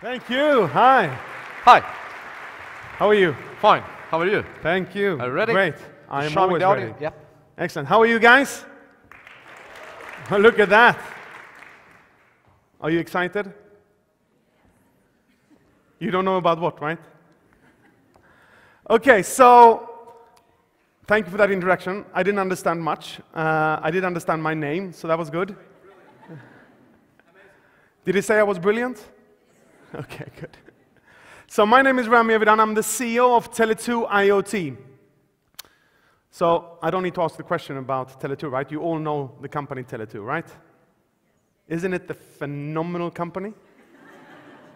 Thank you. Hi. Hi. How are you? Fine. How are you? Thank you. Are you ready? Great. I am always ready. Yeah. Excellent. How are you guys? Look at that. Are you excited? You don't know about what, right? Okay, so thank you for that introduction. I didn't understand much. Uh, I did understand my name, so that was good. Did he say I was brilliant? Okay, good. So my name is Rami Avidan. I'm the CEO of Tele2 IoT. So I don't need to ask the question about Tele2, right? You all know the company Tele2, right? Isn't it the phenomenal company?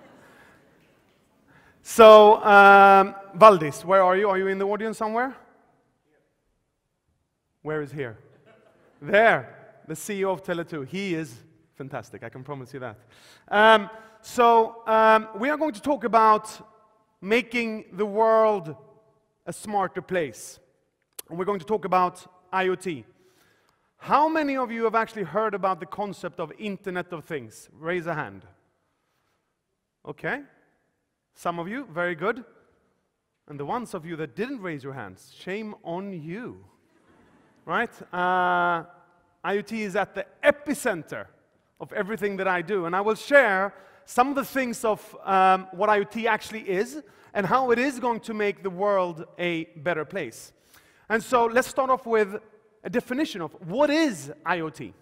so, um, Valdis, where are you? Are you in the audience somewhere? Where is here? There, the CEO of Tele2. He is fantastic, I can promise you that. Um, so, um, we are going to talk about making the world a smarter place. And we're going to talk about IoT. How many of you have actually heard about the concept of Internet of Things? Raise a hand. Okay. Some of you, very good. And the ones of you that didn't raise your hands, shame on you. Right? Uh, IoT is at the epicenter of everything that I do. And I will share some of the things of um, what IoT actually is and how it is going to make the world a better place. And so let's start off with a definition of what is IoT.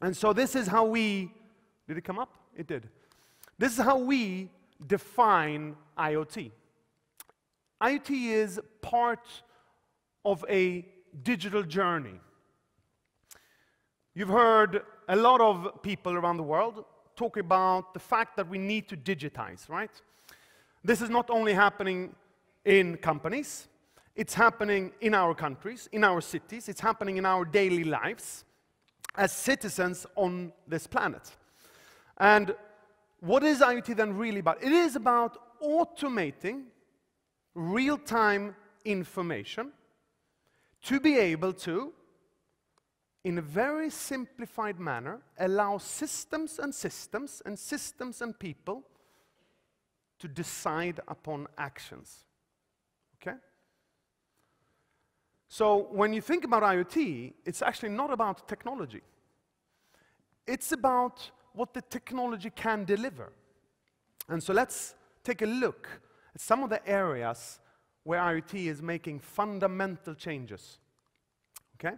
And so this is how we, did it come up? It did. This is how we define IoT. IoT is part of a digital journey. You've heard a lot of people around the world talk about the fact that we need to digitize, right? This is not only happening in companies, it's happening in our countries, in our cities, it's happening in our daily lives as citizens on this planet. And what is IoT then really about? It is about automating real time information to be able to, in a very simplified manner, allow systems and systems and systems and people to decide upon actions. Okay? So when you think about IoT, it's actually not about technology. It's about what the technology can deliver. And so let's take a look at some of the areas where IoT is making fundamental changes. Okay?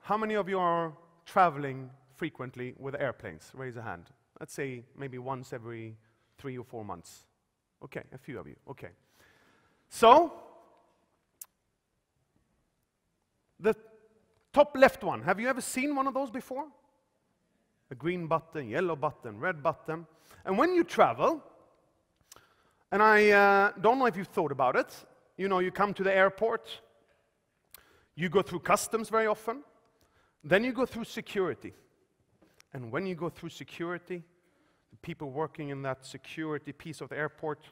How many of you are traveling frequently with airplanes? Raise a hand. Let's say maybe once every three or four months. Okay, a few of you. Okay. So, the top left one, have you ever seen one of those before? A green button, yellow button, red button. And when you travel, and I uh, don't know if you've thought about it, you know, you come to the airport, you go through customs very often, then you go through security. And when you go through security, the people working in that security piece of the airport,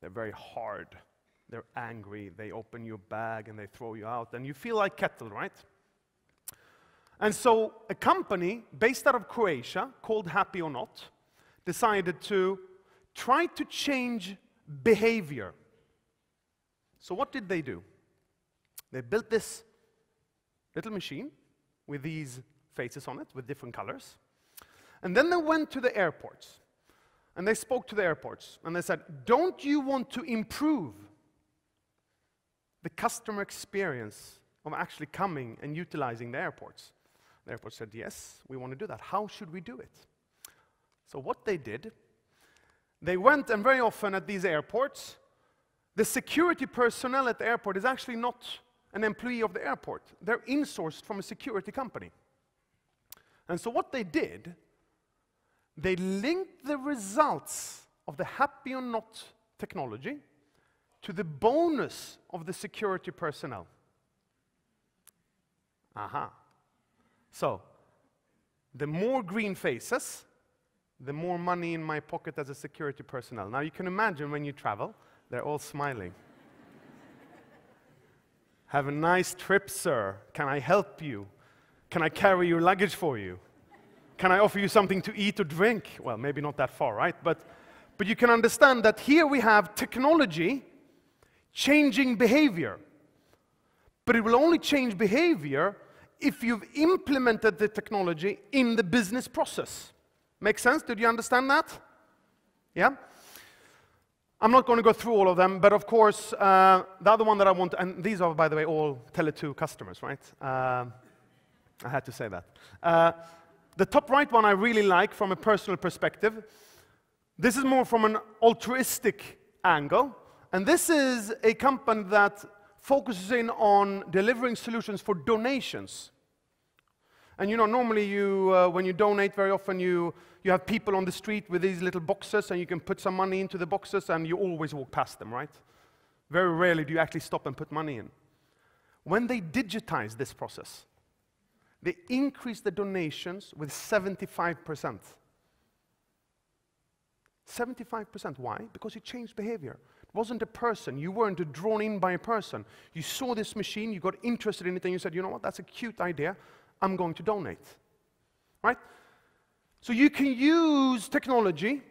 they're very hard. They're angry. They open your bag and they throw you out. And you feel like kettle, right? And so a company based out of Croatia called Happy or Not decided to try to change behavior. So what did they do? They built this little machine with these faces on it with different colors. And then they went to the airports and they spoke to the airports and they said, Don't you want to improve the customer experience of actually coming and utilizing the airports? The airport said, Yes, we want to do that. How should we do it? So, what they did, they went and very often at these airports, the security personnel at the airport is actually not an employee of the airport, they're insourced from a security company. And so, what they did, they linked the results of the happy or not technology to the bonus of the security personnel. Aha. So, the more green faces, the more money in my pocket as a security personnel. Now, you can imagine when you travel, they're all smiling. Have a nice trip, sir. Can I help you? Can I carry your luggage for you? can I offer you something to eat or drink? Well, maybe not that far, right? But, but you can understand that here we have technology changing behavior. But it will only change behavior if you've implemented the technology in the business process. Make sense? Did you understand that? Yeah? I'm not going to go through all of them, but of course, uh, the other one that I want, and these are, by the way, all Tele2 customers, right? Uh, I had to say that. Uh, the top right one I really like from a personal perspective. This is more from an altruistic angle, and this is a company that focuses in on delivering solutions for donations. And you know, normally you, uh, when you donate, very often you, you have people on the street with these little boxes, and you can put some money into the boxes, and you always walk past them, right? Very rarely do you actually stop and put money in. When they digitize this process, they increase the donations with 75%. 75%. Why? Because it changed behavior It wasn't a person. You weren't drawn in by a person. You saw this machine, you got interested in it, and you said, you know what, that's a cute idea. I'm going to donate. Right? So you can use technology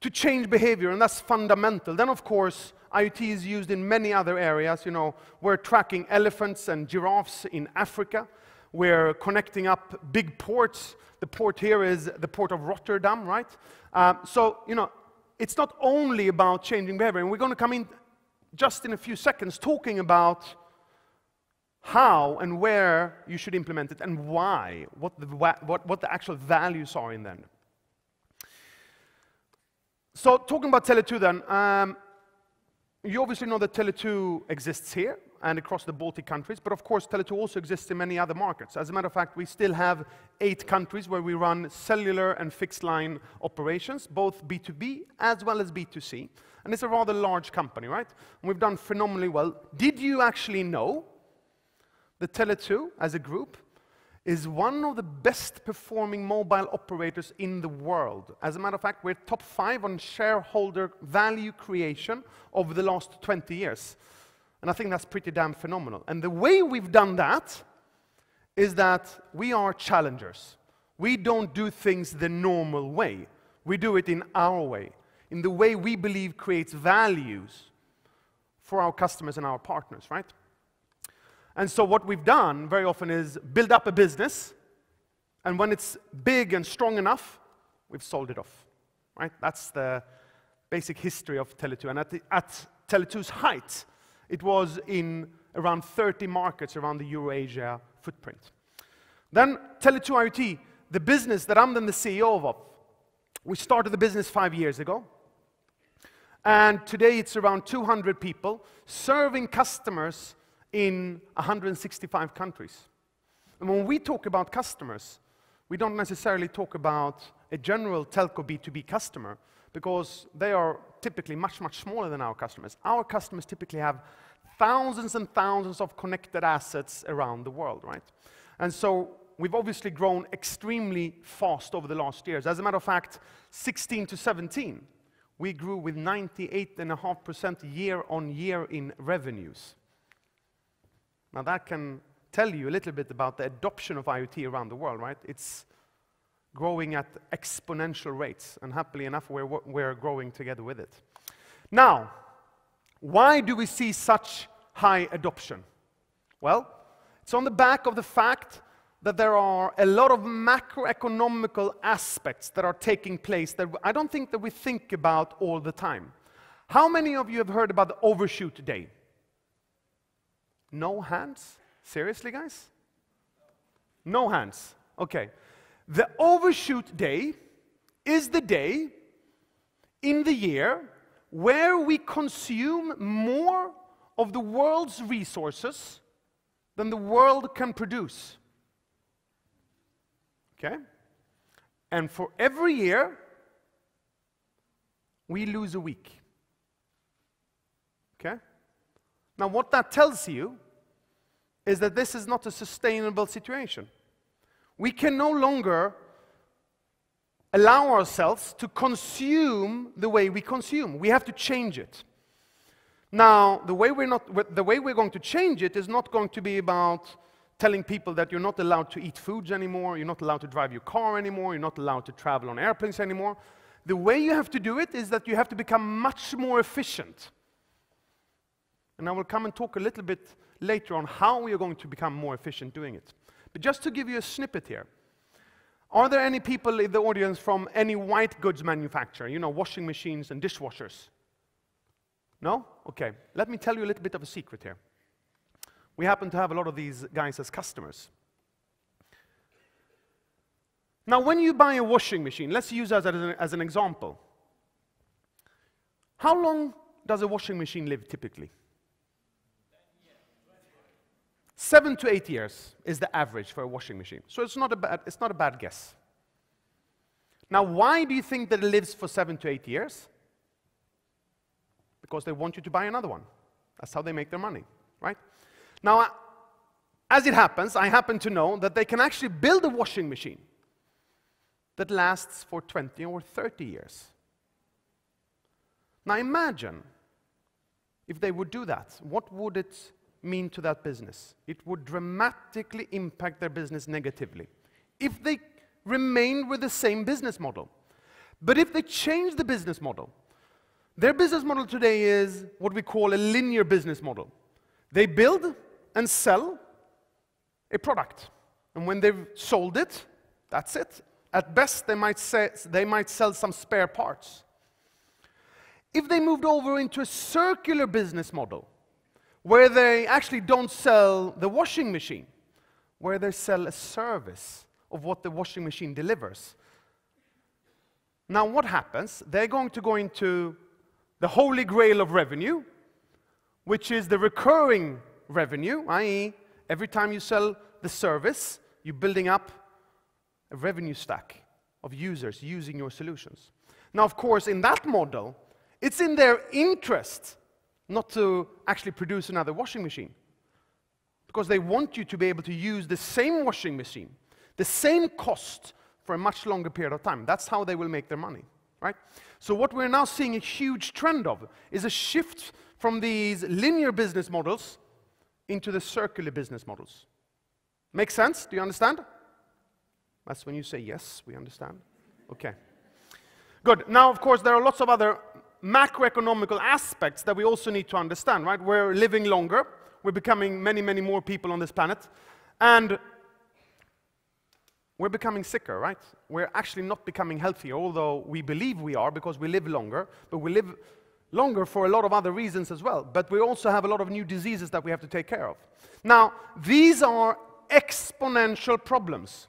to change behavior, and that's fundamental. Then, of course, IoT is used in many other areas. You know, we're tracking elephants and giraffes in Africa. We're connecting up big ports. The port here is the port of Rotterdam, right? Uh, so, you know, it's not only about changing behavior, and we're going to come in just in a few seconds talking about how and where you should implement it and why, what the, what, what the actual values are in them. So talking about Tele2 then, um, you obviously know that Tele2 exists here and across the Baltic countries, but of course Tele2 also exists in many other markets. As a matter of fact, we still have eight countries where we run cellular and fixed line operations, both B2B as well as B2C. And it's a rather large company, right? And we've done phenomenally well. Did you actually know that Tele2, as a group, is one of the best performing mobile operators in the world. As a matter of fact, we're top five on shareholder value creation over the last 20 years. And I think that's pretty damn phenomenal. And the way we've done that is that we are challengers. We don't do things the normal way. We do it in our way, in the way we believe creates values for our customers and our partners, right? And so what we've done very often is build up a business, and when it's big and strong enough, we've sold it off, right? That's the basic history of Tele2. And at, the, at Tele2's height, it was in around 30 markets around the Eurasia footprint. Then Tele2 IoT, the business that I'm then the CEO of, we started the business five years ago. And today it's around 200 people serving customers in 165 countries. And when we talk about customers, we don't necessarily talk about a general telco B2B customer because they are typically much, much smaller than our customers. Our customers typically have thousands and thousands of connected assets around the world, right? And so we've obviously grown extremely fast over the last years. As a matter of fact, 16 to 17, we grew with 98.5% year on year in revenues. Now that can tell you a little bit about the adoption of IoT around the world, right? It's growing at exponential rates, and happily enough, we're, we're growing together with it. Now, why do we see such high adoption? Well, it's on the back of the fact that there are a lot of macroeconomical aspects that are taking place that I don't think that we think about all the time. How many of you have heard about the overshoot day? No hands? Seriously, guys? No hands. Okay. The overshoot day is the day in the year where we consume more of the world's resources than the world can produce. Okay? And for every year, we lose a week. Okay? Now, what that tells you is that this is not a sustainable situation. We can no longer allow ourselves to consume the way we consume. We have to change it. Now, the way, we're not, the way we're going to change it is not going to be about telling people that you're not allowed to eat foods anymore, you're not allowed to drive your car anymore, you're not allowed to travel on airplanes anymore. The way you have to do it is that you have to become much more efficient. And I will come and talk a little bit later on how we are going to become more efficient doing it. But just to give you a snippet here, are there any people in the audience from any white goods manufacturer, you know, washing machines and dishwashers? No? Okay. Let me tell you a little bit of a secret here. We happen to have a lot of these guys as customers. Now, when you buy a washing machine, let's use that as an, as an example. How long does a washing machine live typically? Seven to eight years is the average for a washing machine. So it's not a bad, it's not a bad guess. Now, why do you think that it lives for seven to eight years? Because they want you to buy another one. That's how they make their money, right? Now, uh, as it happens, I happen to know that they can actually build a washing machine that lasts for 20 or 30 years. Now, imagine if they would do that. What would it mean to that business? It would dramatically impact their business negatively. If they remain with the same business model. But if they change the business model, their business model today is what we call a linear business model. They build and sell a product. And when they've sold it, that's it. At best, they might, say, they might sell some spare parts. If they moved over into a circular business model, where they actually don't sell the washing machine, where they sell a service of what the washing machine delivers. Now, what happens? They're going to go into the holy grail of revenue, which is the recurring revenue, i.e., every time you sell the service, you're building up a revenue stack of users using your solutions. Now, of course, in that model, it's in their interest not to actually produce another washing machine. Because they want you to be able to use the same washing machine, the same cost for a much longer period of time. That's how they will make their money, right? So what we're now seeing a huge trend of is a shift from these linear business models into the circular business models. Make sense? Do you understand? That's when you say yes, we understand. Okay. Good. Now, of course, there are lots of other macroeconomical aspects that we also need to understand, right? We're living longer, we're becoming many, many more people on this planet, and we're becoming sicker, right? We're actually not becoming healthier, although we believe we are because we live longer, but we live longer for a lot of other reasons as well. But we also have a lot of new diseases that we have to take care of. Now, these are exponential problems.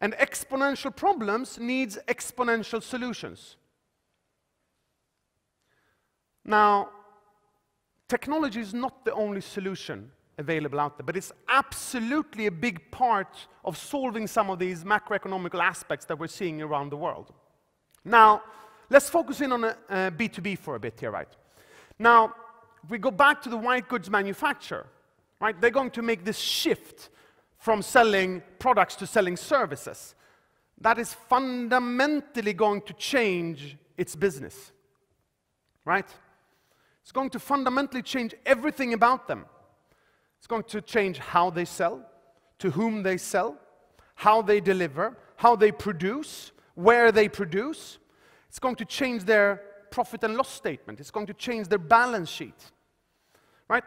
And exponential problems needs exponential solutions. Now, technology is not the only solution available out there, but it's absolutely a big part of solving some of these macroeconomical aspects that we're seeing around the world. Now, let's focus in on a, a B2B for a bit here, right? Now, we go back to the white goods manufacturer, right, they're going to make this shift from selling products to selling services. That is fundamentally going to change its business, right? It's going to fundamentally change everything about them. It's going to change how they sell, to whom they sell, how they deliver, how they produce, where they produce. It's going to change their profit and loss statement. It's going to change their balance sheet. Right?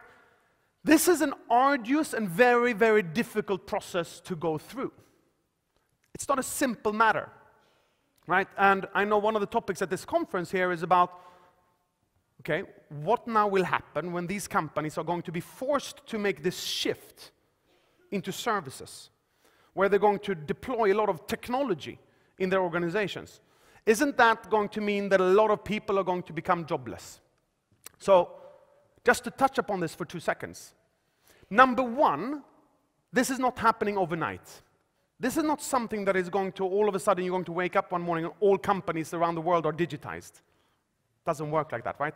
This is an arduous and very, very difficult process to go through. It's not a simple matter. Right? And I know one of the topics at this conference here is about Okay, what now will happen when these companies are going to be forced to make this shift into services, where they're going to deploy a lot of technology in their organizations? Isn't that going to mean that a lot of people are going to become jobless? So, just to touch upon this for two seconds. Number one, this is not happening overnight. This is not something that is going to all of a sudden you're going to wake up one morning and all companies around the world are digitized. Doesn't work like that, right?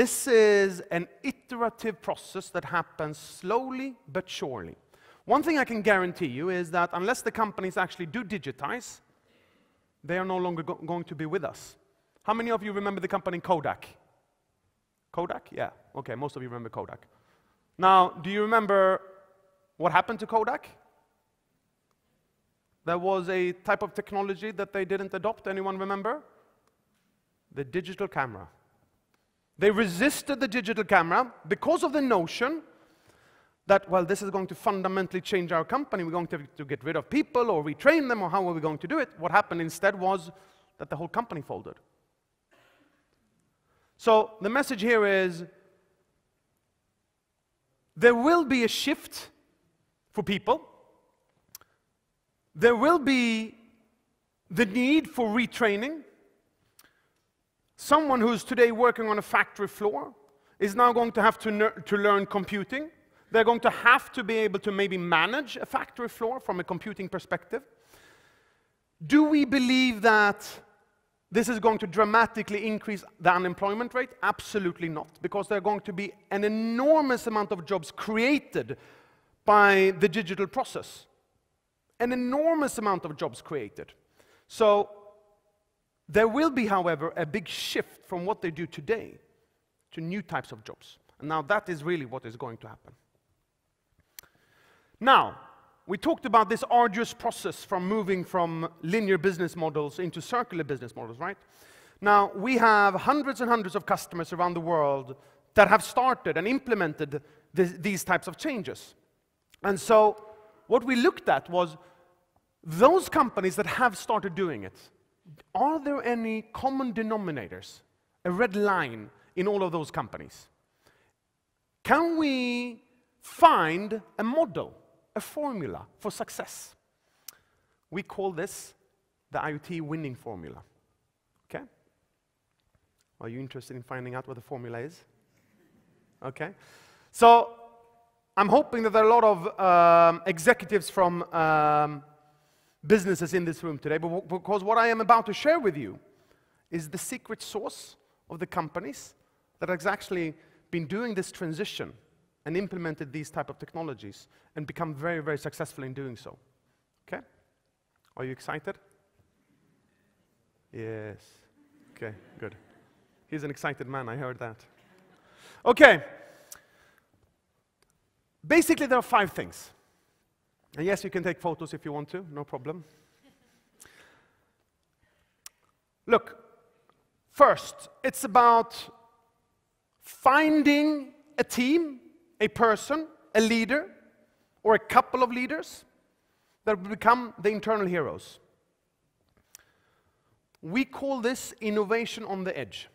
This is an iterative process that happens slowly but surely. One thing I can guarantee you is that unless the companies actually do digitize, they are no longer go going to be with us. How many of you remember the company Kodak? Kodak? Yeah. Okay, most of you remember Kodak. Now, do you remember What happened to Kodak? There was a type of technology that they didn't adopt. Anyone remember? The digital camera. They resisted the digital camera because of the notion that, well, this is going to fundamentally change our company. We're going to, to get rid of people or retrain them, or how are we going to do it? What happened instead was that the whole company folded. So the message here is there will be a shift for people. There will be the need for retraining. Someone who's today working on a factory floor is now going to have to, to learn computing. They're going to have to be able to maybe manage a factory floor from a computing perspective. Do we believe that this is going to dramatically increase the unemployment rate? Absolutely not, because there are going to be an enormous amount of jobs created by the digital process. An enormous amount of jobs created. So there will be, however, a big shift from what they do today to new types of jobs. And now that is really what is going to happen. Now, we talked about this arduous process from moving from linear business models into circular business models, right? Now, we have hundreds and hundreds of customers around the world that have started and implemented th these types of changes. And so, what we looked at was those companies that have started doing it, are there any common denominators, a red line in all of those companies? Can we find a model a formula for success. We call this the IoT winning formula. Okay? Are you interested in finding out what the formula is? Okay. So I'm hoping that there are a lot of um, executives from um, businesses in this room today, but because what I am about to share with you is the secret source of the companies that has actually been doing this transition and implemented these type of technologies and become very, very successful in doing so. Okay? Are you excited? Yes. Okay, good. He's an excited man, I heard that. Okay. Basically, there are five things. And yes, you can take photos if you want to, no problem. Look, first, it's about finding a team a person, a leader, or a couple of leaders that will become the internal heroes. We call this innovation on the edge.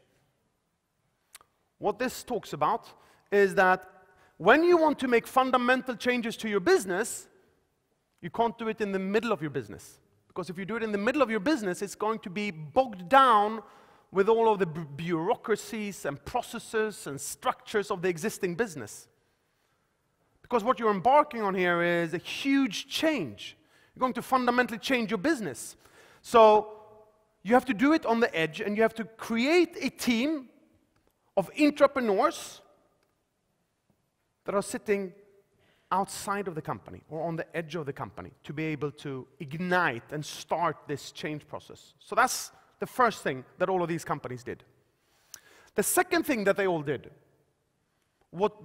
What this talks about is that when you want to make fundamental changes to your business, you can't do it in the middle of your business. Because if you do it in the middle of your business, it's going to be bogged down with all of the bureaucracies and processes and structures of the existing business. Because what you're embarking on here is a huge change. You're going to fundamentally change your business. So you have to do it on the edge and you have to create a team of entrepreneurs that are sitting outside of the company or on the edge of the company to be able to ignite and start this change process. So that's the first thing that all of these companies did. The second thing that they all did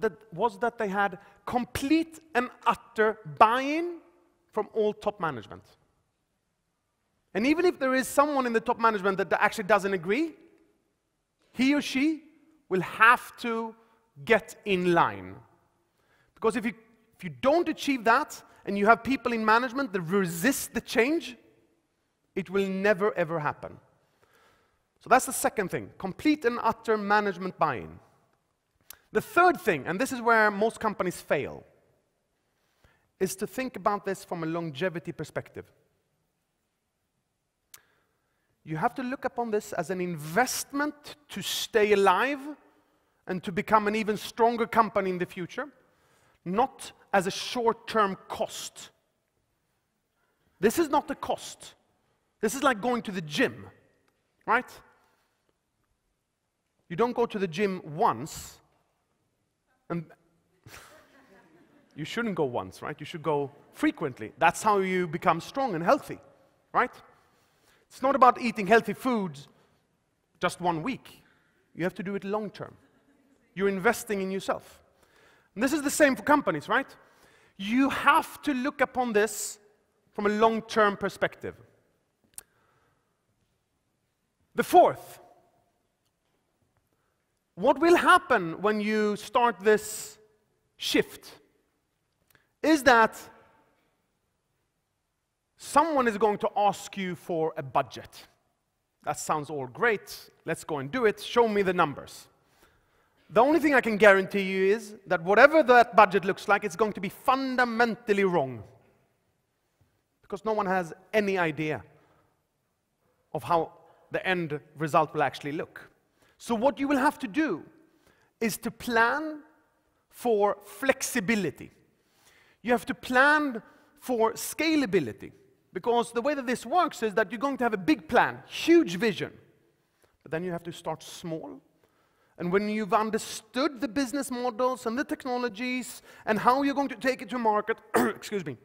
that was that they had complete and utter buy-in from all top management. And even if there is someone in the top management that actually doesn't agree, he or she will have to get in line. Because if you, if you don't achieve that, and you have people in management that resist the change, it will never ever happen. So that's the second thing complete and utter management buy in. The third thing, and this is where most companies fail, is to think about this from a longevity perspective. You have to look upon this as an investment to stay alive and to become an even stronger company in the future, not as a short term cost. This is not a cost. This is like going to the gym, right? You don't go to the gym once and you shouldn't go once, right? You should go frequently. That's how you become strong and healthy, right? It's not about eating healthy foods just one week. You have to do it long term. You're investing in yourself. And this is the same for companies, right? you have to look upon this from a long term perspective. The fourth, what will happen when you start this shift is that someone is going to ask you for a budget. That sounds all great. Let's go and do it. Show me the numbers. The only thing I can guarantee you is that whatever that budget looks like, it's going to be fundamentally wrong. Because no one has any idea of how the end result will actually look. So, what you will have to do is to plan for flexibility. You have to plan for scalability. Because the way that this works is that you're going to have a big plan, huge vision. But then you have to start small. And when you've understood the business models and the technologies and how you're going to take it to market, excuse me,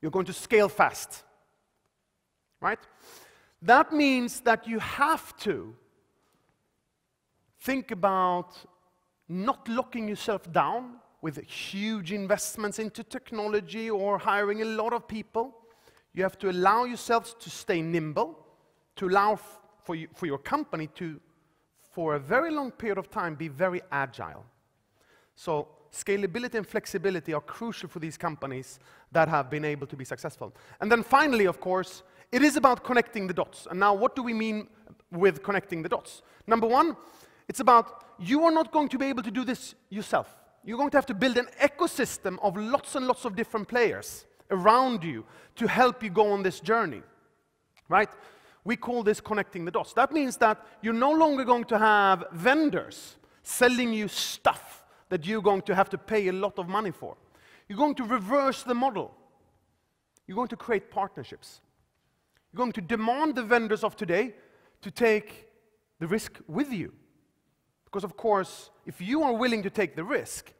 you're going to scale fast. Right? That means that you have to think about not locking yourself down with huge investments into technology or hiring a lot of people. You have to allow yourselves to stay nimble, to allow for, you, for your company to, for a very long period of time, be very agile. So scalability and flexibility are crucial for these companies that have been able to be successful. And then finally, of course, it is about connecting the dots. And now, what do we mean with connecting the dots? Number one, it's about you are not going to be able to do this yourself. You're going to have to build an ecosystem of lots and lots of different players around you to help you go on this journey. Right? We call this connecting the dots. That means that you're no longer going to have vendors selling you stuff that you're going to have to pay a lot of money for. You're going to reverse the model. You're going to create partnerships. You're going to demand the vendors of today to take the risk with you. Because, of course, if you are willing to take the risk,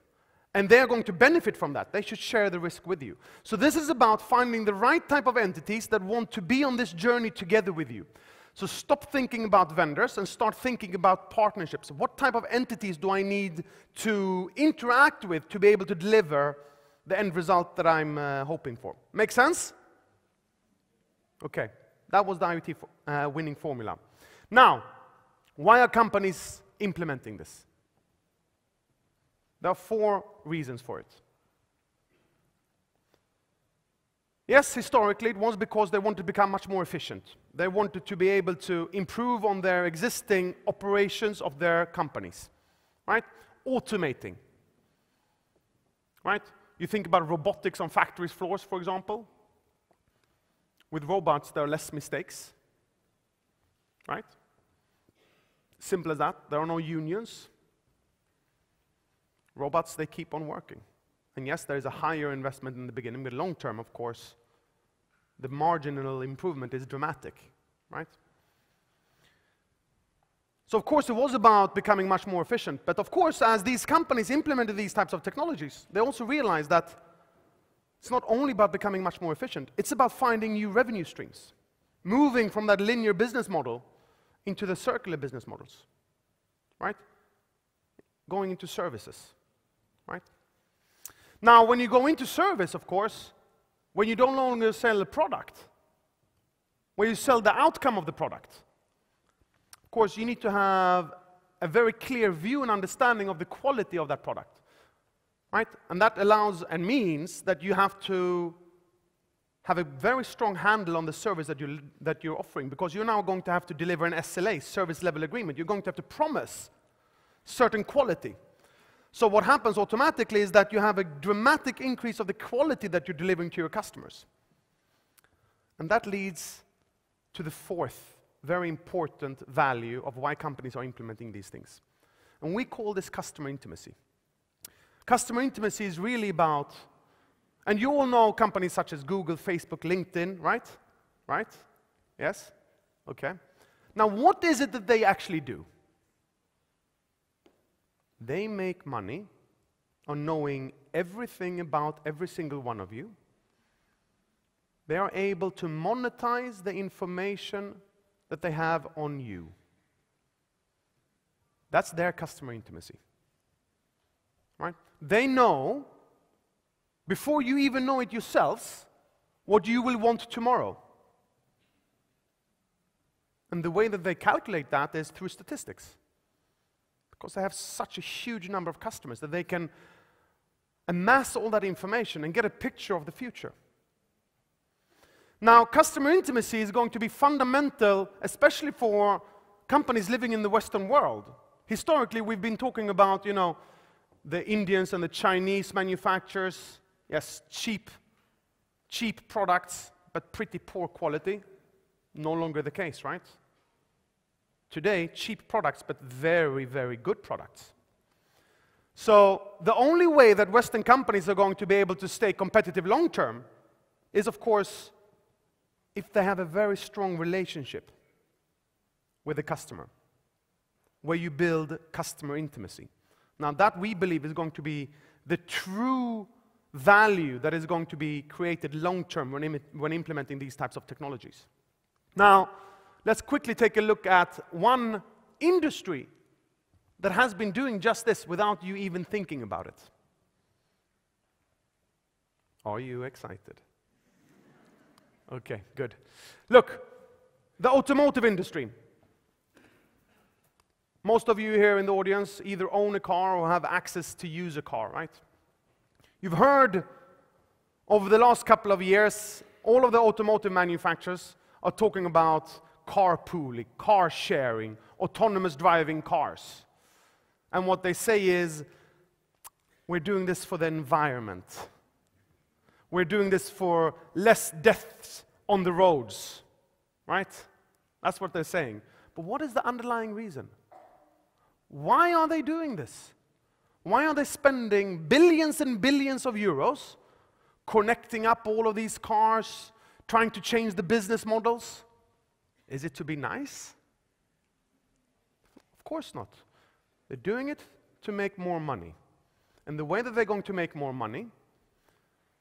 and they're going to benefit from that. They should share the risk with you. So, this is about finding the right type of entities that want to be on this journey together with you. So, stop thinking about vendors and start thinking about partnerships. What type of entities do I need to interact with to be able to deliver the end result that I'm uh, hoping for? Make sense? Okay, that was the IoT uh, winning formula. Now, why are companies implementing this? There are four reasons for it. Yes, historically, it was because they wanted to become much more efficient. They wanted to be able to improve on their existing operations of their companies, right? Automating, right? You think about robotics on factories floors, for example. With robots, there are less mistakes, right? Simple as that. There are no unions. Robots, they keep on working. And yes, there is a higher investment in the beginning, but long term, of course, the marginal improvement is dramatic, right? So, of course, it was about becoming much more efficient. But, of course, as these companies implemented these types of technologies, they also realized that it's not only about becoming much more efficient, it's about finding new revenue streams, moving from that linear business model into the circular business models, right? Going into services, right? Now, when you go into service, of course, when you don't longer sell a product, when you sell the outcome of the product, of course, you need to have a very clear view and understanding of the quality of that product, right? And that allows and means that you have to have a very strong handle on the service that, you, that you're offering because you're now going to have to deliver an SLA, service level agreement. You're going to have to promise certain quality. So what happens automatically is that you have a dramatic increase of the quality that you're delivering to your customers. And that leads to the fourth very important value of why companies are implementing these things. And we call this customer intimacy. Customer intimacy is really about and you all know companies such as Google, Facebook, LinkedIn, right? Right? Yes? Okay. Now, what is it that they actually do? They make money on knowing everything about every single one of you. They are able to monetize the information that they have on you. That's their customer intimacy. Right? They know before you even know it yourselves, what you will want tomorrow. And the way that they calculate that is through statistics. Because they have such a huge number of customers that they can amass all that information and get a picture of the future. Now, customer intimacy is going to be fundamental, especially for companies living in the Western world. Historically, we've been talking about, you know, the Indians and the Chinese manufacturers. Yes, cheap, cheap products, but pretty poor quality. No longer the case, right? Today, cheap products, but very, very good products. So the only way that Western companies are going to be able to stay competitive long term is, of course, if they have a very strong relationship with the customer, where you build customer intimacy. Now, that we believe is going to be the true value that is going to be created long term when, when implementing these types of technologies. Now, let's quickly take a look at one industry that has been doing just this without you even thinking about it. Are you excited? Okay, good. Look, the automotive industry. Most of you here in the audience either own a car or have access to use a car, right? You've heard over the last couple of years, all of the automotive manufacturers are talking about carpooling, car sharing, autonomous driving cars. And what they say is, we're doing this for the environment. We're doing this for less deaths on the roads, right? That's what they're saying. But what is the underlying reason? Why are they doing this? Why are they spending billions and billions of euros connecting up all of these cars, trying to change the business models? Is it to be nice? Of course not. They're doing it to make more money. And the way that they're going to make more money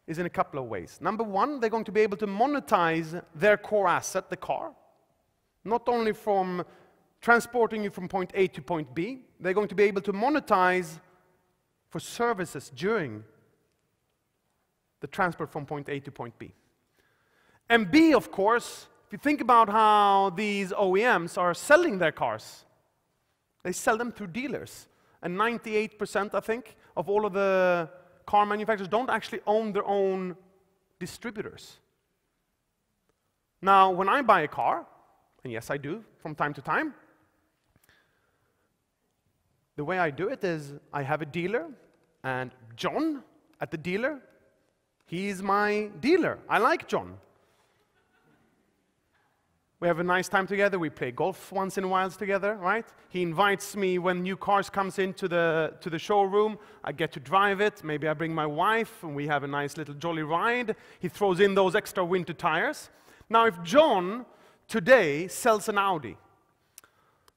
is in a couple of ways. Number one, they're going to be able to monetize their core asset, the car, not only from transporting you from point A to point B, they're going to be able to monetize for services during the transport from point A to point B. And B, of course, you think about how these OEMs are selling their cars, they sell them through dealers. And 98%, I think, of all of the car manufacturers don't actually own their own distributors. Now, when I buy a car, and yes, I do from time to time, the way I do it is I have a dealer, and John at the dealer, he's my dealer. I like John. We have a nice time together. We play golf once in a while together, right? He invites me when new cars comes into the, to the showroom. I get to drive it. Maybe I bring my wife and we have a nice little jolly ride. He throws in those extra winter tires. Now, if John today sells an Audi,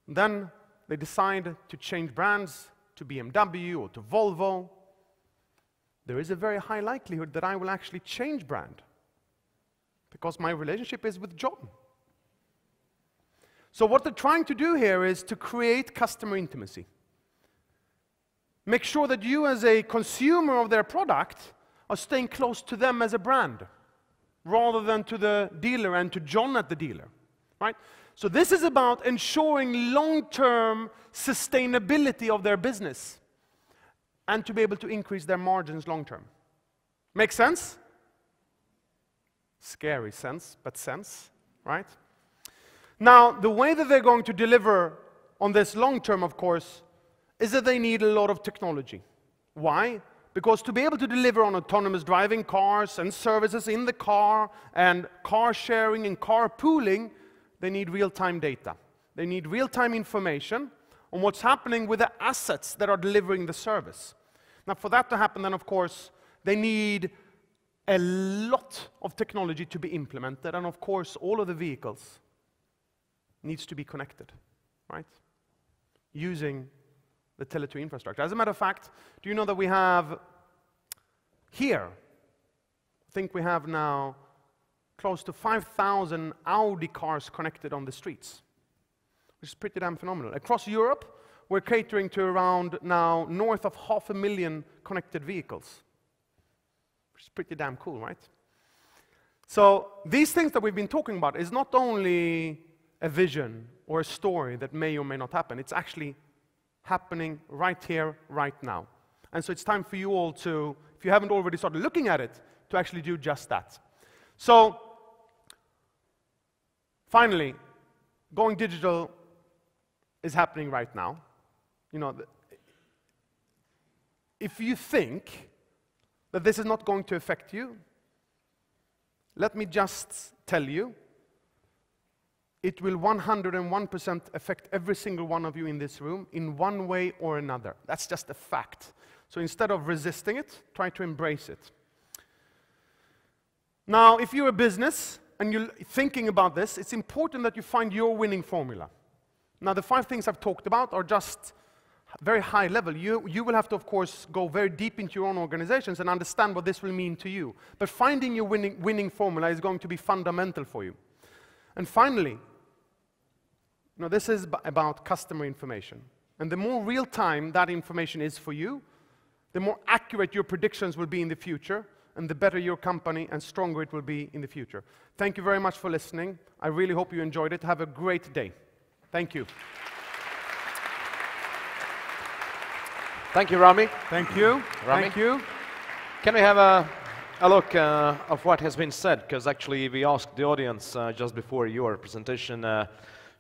then they decide to change brands to BMW or to Volvo, there is a very high likelihood that I will actually change brand because my relationship is with John. So, what they're trying to do here is to create customer intimacy. Make sure that you, as a consumer of their product, are staying close to them as a brand rather than to the dealer and to John at the dealer. Right? So, this is about ensuring long term sustainability of their business and to be able to increase their margins long term. Make sense? Scary sense, but sense, right? Now, the way that they're going to deliver on this long term, of course, is that they need a lot of technology. Why? Because to be able to deliver on autonomous driving cars and services in the car and car sharing and car pooling, they need real time data. They need real time information on what's happening with the assets that are delivering the service. Now, for that to happen, then, of course, they need a lot of technology to be implemented, and of course, all of the vehicles needs to be connected, right? Using the Tele2 infrastructure. As a matter of fact, do you know that we have here, I think we have now close to 5,000 Audi cars connected on the streets, which is pretty damn phenomenal. Across Europe, we're catering to around now north of half a million connected vehicles. It's pretty damn cool, right? So these things that we've been talking about is not only a vision or a story that may or may not happen. It's actually happening right here, right now. And so it's time for you all to, if you haven't already started looking at it, to actually do just that. So, finally, going digital is happening right now. You know, if you think that this is not going to affect you, let me just tell you it will 101% affect every single one of you in this room in one way or another. That's just a fact. So instead of resisting it, try to embrace it. Now, if you're a business and you're thinking about this, it's important that you find your winning formula. Now, the five things I've talked about are just very high level. You, you will have to, of course, go very deep into your own organizations and understand what this will mean to you. But finding your winning, winning formula is going to be fundamental for you. And finally, now this is about customer information. And the more real time that information is for you, the more accurate your predictions will be in the future, and the better your company and stronger it will be in the future. Thank you very much for listening. I really hope you enjoyed it. Have a great day. Thank you. Thank you, Rami. Thank you. Rami? Thank you. Can we have a, a look uh, of what has been said? Because actually we asked the audience uh, just before your presentation uh,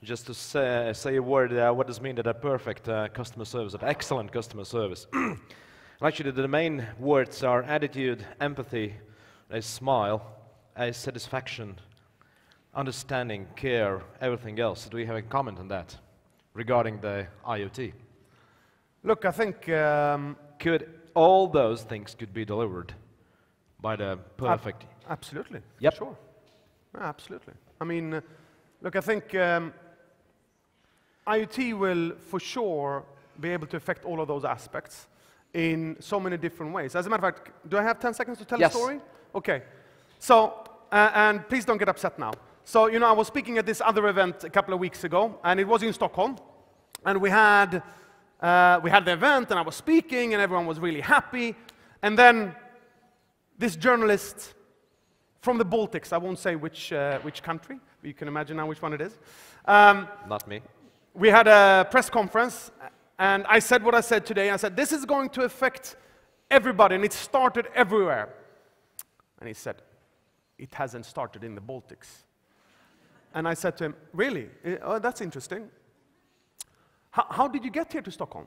just to say, say a word, uh, what does it mean that a perfect uh, customer service, an excellent customer service? actually the main words are attitude, empathy, a smile, a satisfaction, understanding, care, everything else. Do we have a comment on that regarding the IoT? Look, I think um, could all those things could be delivered by the perfect. Ab absolutely. Yep. Sure. absolutely. I mean, uh, look, I think um, IoT will for sure be able to affect all of those aspects in so many different ways. As a matter of fact, do I have 10 seconds to tell yes. a story? Okay. So, uh, and please don't get upset now. So, you know, I was speaking at this other event a couple of weeks ago, and it was in Stockholm, and we had uh, we had the event and I was speaking and everyone was really happy. And then this journalist from the Baltics, I won't say which, uh, which country, but you can imagine now which one it is. Um, Not me. We had a press conference and I said what I said today. I said, this is going to affect everybody and it started everywhere. And he said, it hasn't started in the Baltics. And I said to him, really? Eh, oh, that's interesting. How, how did you get here to Stockholm?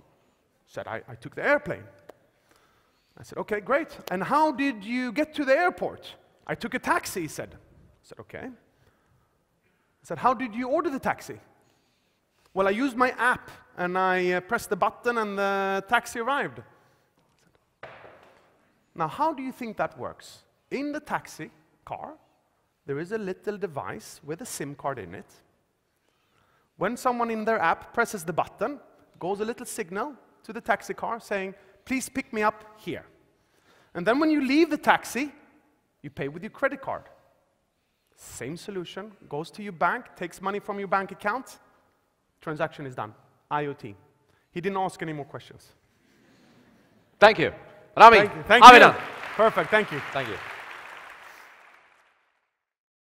He said, I, I took the airplane. I said, okay, great. And how did you get to the airport? I took a taxi, he said. I said, okay. I said, how did you order the taxi? Well, I used my app and I uh, pressed the button and the taxi arrived. Now, how do you think that works? In the taxi car, there is a little device with a SIM card in it. When someone in their app presses the button, goes a little signal to the taxi car saying, please pick me up here. And then when you leave the taxi, you pay with your credit card. Same solution, goes to your bank, takes money from your bank account, transaction is done. IoT. He didn't ask any more questions. Thank you. Rami, thank you. Thank you. Perfect, thank you. Thank you.